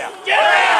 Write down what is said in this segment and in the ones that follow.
Yeah. yeah.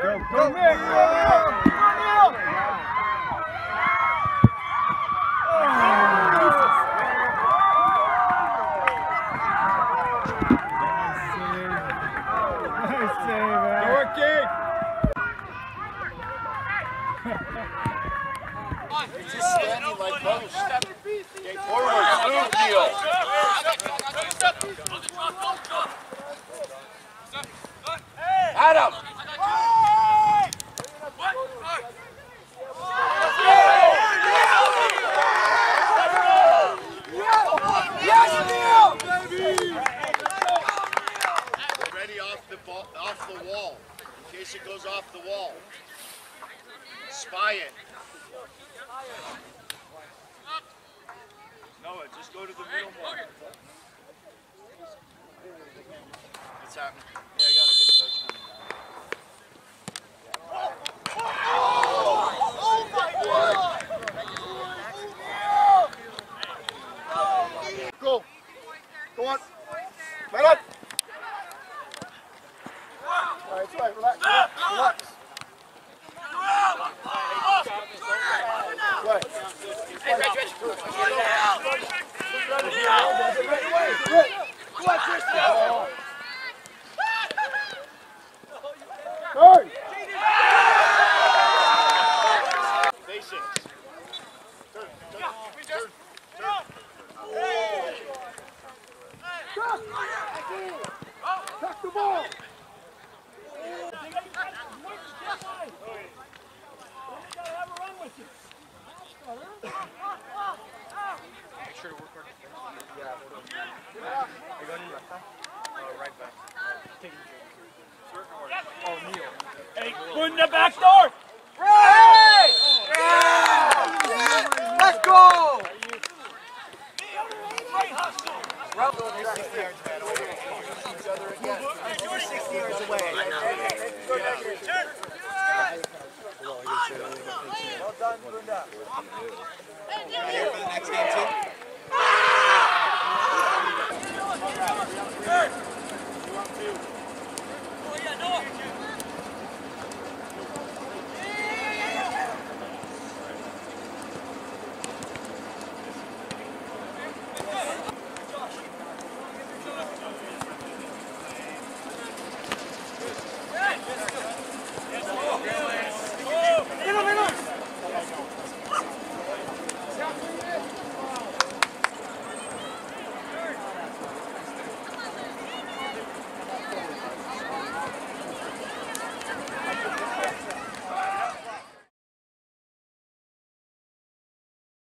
Go, go, Nick! Neil! Man. Go, King! Just standing like post. Get forward, move, Neil. Adam. Ready off the ball, off the wall, in case it goes off the wall. Spy it. Noah, just go to the middle more. What's happening? Go! On! Man up! Right, relax, relax. Go on! Hey, put in the back door. Here for the next game, too? Ah!